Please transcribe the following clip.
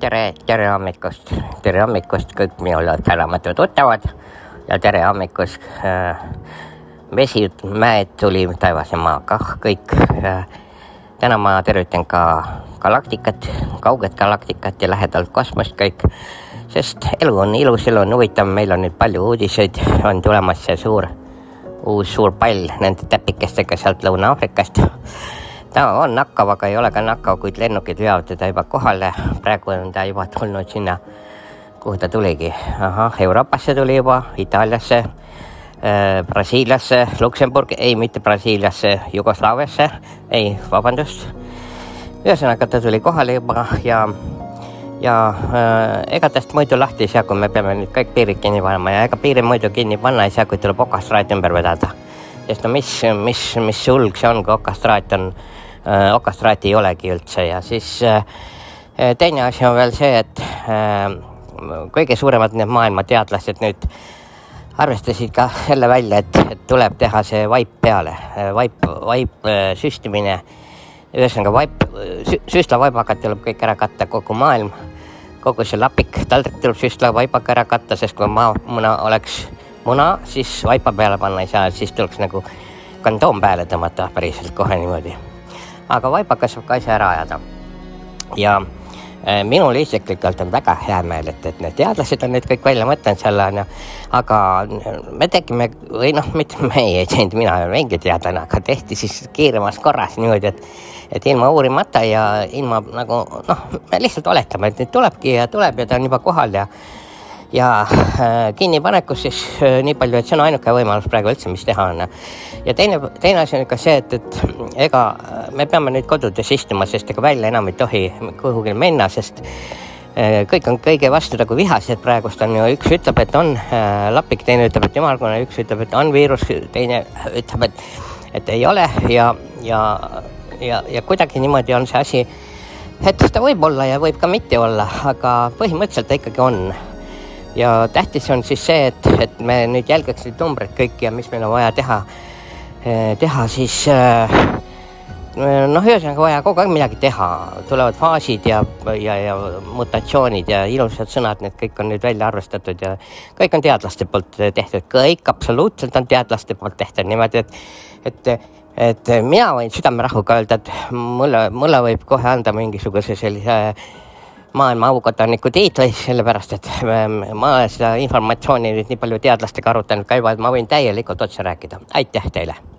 tere, tere hommikust, tere hommikust kõik minu tänamatu tuttavad ja tere hommikust äh, vesi, mäed, tuli, taevas ja maa kah kõik äh,. täna ma tervitan ka galaktikat, kauget galaktikat ja lähedalt kosmost kõik, sest elu on ilus, elu on huvitav, meil on nüüd palju uudiseid, on tulemas see suur, uus suur pall nende täpikestega sealt Lõuna-Aafrikast ta on nakkav, aga ei ole ka nakkav, kuid lennukid veavad teda juba kohale. praegu on ta juba tulnud sinna, kuhu ta tuligi. ahah, Euroopasse tuli juba, Itaaliasse äh,, Brasiiliasse, Luksemburgi, ei, mitte Brasiiliasse, Jugoslaaviasse, ei, vabandust. ühesõnaga, ta tuli kohale juba ja, ja äh, ega tast muidu lahti ei saa, kui me peame nüüd kõik piirid kinni panema ja ega piiri muidu kinni panna ei saa, kui tuleb okastraat ümber vedada sest no mis, mis, mis sulg see on, kui okastraat on okastraati ei olegi üldse ja siis äh, teine asi on veel see, et äh, kõige suuremad need maailma teadlased nüüd arvestasid ka selle välja, et, et tuleb teha see vaip peale, vaip, vaip äh, süstimine. ühesõnaga vaip, süstlavaibakaga tuleb kõik ära katta, kogu maailm, kogu see lapik, taldrik tuleb süstlavaibakaga ära katta, sest kui maa, muna oleks muna, siis vaipa peale panna ei saa, siis tuleks nagu kandoom peale tõmmata päriselt kohe niimoodi. Aga vaipakas saab ka asja ära ajada. ja äh, minul isiklikult on väga hea meel, et, et need teadlased on need kõik välja mõtelnud selle onju, aga me tegime või noh, mitte meie ei teinud, mina ei ole mingi teadlane, aga tehti siis kiiremas korras niimoodi, et et ilma uurimata ja ilma nagu noh, me lihtsalt oletame, et nüüd tulebki ja tuleb ja ta on juba kohal ja ja äh, kinnipanekust siis nii palju, et see on ainuke võimalus praegu üldse, mis teha on. ja teine, teine asi on ikka see, et, et ega me peame nüüd kodudes istuma, sest ega välja enam ei tohi kuhugi minna, sest kõik on kõige vastu nagu vihased, praegust on ju, üks ütleb, et on äh, lapik, teine ütleb, et ümmargune, üks ütleb, et on viirus, teine ütleb, et, et ei ole ja, ja, ja, ja kuidagi niimoodi on see asi, et ta võib olla ja võib ka mitte olla, aga põhimõtteliselt ta ikkagi on. Ja tähtis on siis see, et, et me nüüd jälgiks neid numbreid kõiki ja mis meil on vaja teha, eh, teha siis eh, noh, ühesõnaga vaja kogu aeg midagi teha, tulevad faasid ja, ja, ja mutatsioonid ja ilusad sõnad, need kõik on nüüd välja arvestatud ja kõik on teadlaste poolt tehtud, kõik absoluutselt on teadlaste poolt tehtud. Niimoodi, et, et et mina võin südamerahuga öelda, et mulle, mulle võib kohe anda mingisuguse sellise maailma aukodaniku tiitli, sellepärast et ähm, ma olen seda informatsiooni nüüd nii palju teadlastega arutanud ka juba, et ma võin täielikult otse rääkida. aitäh teile